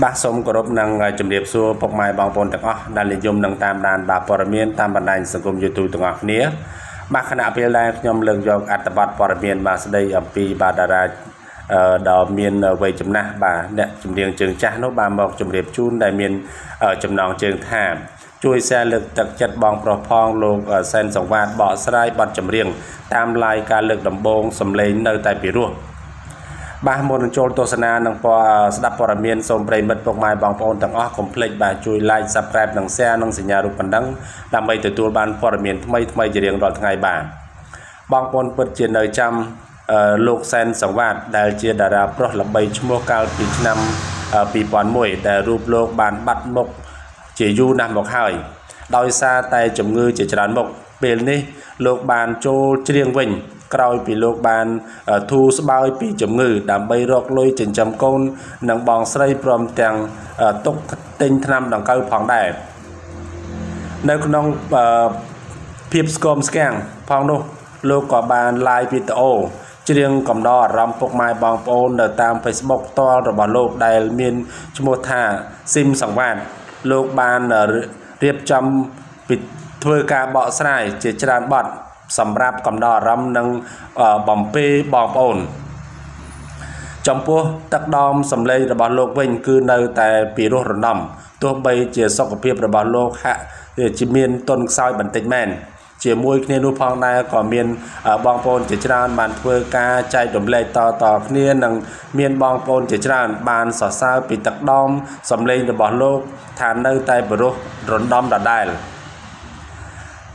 បាទសូមគោរពនឹងជំរាបសួរពុកម៉ែបងប្អូនទាំងអស់ដែលនិយមនឹងតាមដានបាទព័ត៌មានតាមបណ្ដាញសង្គម YouTube ទាំងអស់គ្នាបាទគណៈពេលដែលខ្ញុំលើកយកអត្ថបទព័ត៌មានបាទស្ដីអំពីបាទតារាដល់មានវ័យចំណាស់បាទអ្នកចម្រៀងជើងចាស់នោះបាទមកជម្រាបជូនដែលមានចំណងជើងថាជួយ share លើកទឹកចិត្តបងប្រុសផងលោកសែនសង្វាតបកស្រាយបទចម្រៀងតាមឡាយការលើកដំបងសំឡេងនៅតែពីរោះ បាទមុននឹងចូលទស្សនានិងស្ដាប់ព័ត៌មានសូមប្រិមិត្តពុកម៉ែបងប្អូនទាំងអស់កុំភ្លេចបាទជួយ like subscribe និង share និងសញ្ញារូបបណ្ដឹងដើម្បីទទួលបានព័ត៌មានថ្មីថ្មីជារៀងរាល់ថ្ងៃបាទបងប្អូនពិតជានៅចាំលោកសែនសង្វាតដែលជាតារាប្រុសល្បីឈ្មោះកាលពីឆ្នាំ2001ដែលរូបលោកបានបាត់មុខជាយូរណាស់មកហើយដោយសារតែជំងឺជាច្រើនមុខពេលនេះលោកបានចូលច្រៀងវិញ ក្រោយពីលោកបានធូរស្បើយពីជំងឺ ដើម្បីរកលុយចិញ្ចឹមកូន និងបងស្រីព្រមទាំងទុកទិញថ្នាំដង្កូវផងដែរនៅក្នុងភាពស្គមស្គាំងផងនោះលោកក៏បាន live វីដេអូច្រៀងកំដរអារម្មណ៍ពុកម៉ែបងប្អូននៅតាម Facebook ផ្ទាល់របស់លោកដែលមានឈ្មោះថាស៊ីមសង្វាតលោកបានរៀបចំពីធ្វើការបកស្រាយជាច្រើនបទ សម្រាប់កំដរអារម្មណ៍និងបំពេបងប្អូនចំពោះទឹកដមសម្លេងរបស់លោកវិញ គឺនៅតែពីរោះរំដំទោះបីជាសុខភាពរបស់លោកហាក់ជាមានទុនខ្សោយបន្តិចមែនជាមួយគ្នានោះផងដែរក៏មានបងប្អូនជាច្រើនបានធ្វើការចែករំលែកតតគ្នានិងមានបងប្អូនជាច្រើនបានសរសើរពីទឹកដមសម្លេងរបស់លោកថានៅតែបរោះរំដំដដែល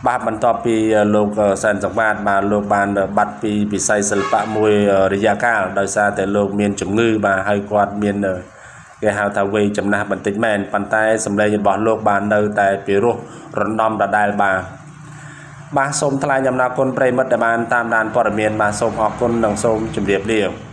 បាទបន្ទាប់ពីលោកសែនសង្វាតបាទលោកបានបាត់ពីវិស័យសិល្បៈមួយរយៈកាលដោយសារតែលោកមានជំងឺបាទហើយគាត់មានគេហៅថាវ័យចំណាស់បន្តិចមែនប៉ុន្តែសម្លេងរបស់លោកបាននៅតែពីរោះរំដំដដែលបាទបាទសូមថ្លែងអំណរគុណប្រិមិត្តដែលបានតាមដានព័ត៌មានបាទសូមអរគុណនិងសូមជម្រាបលា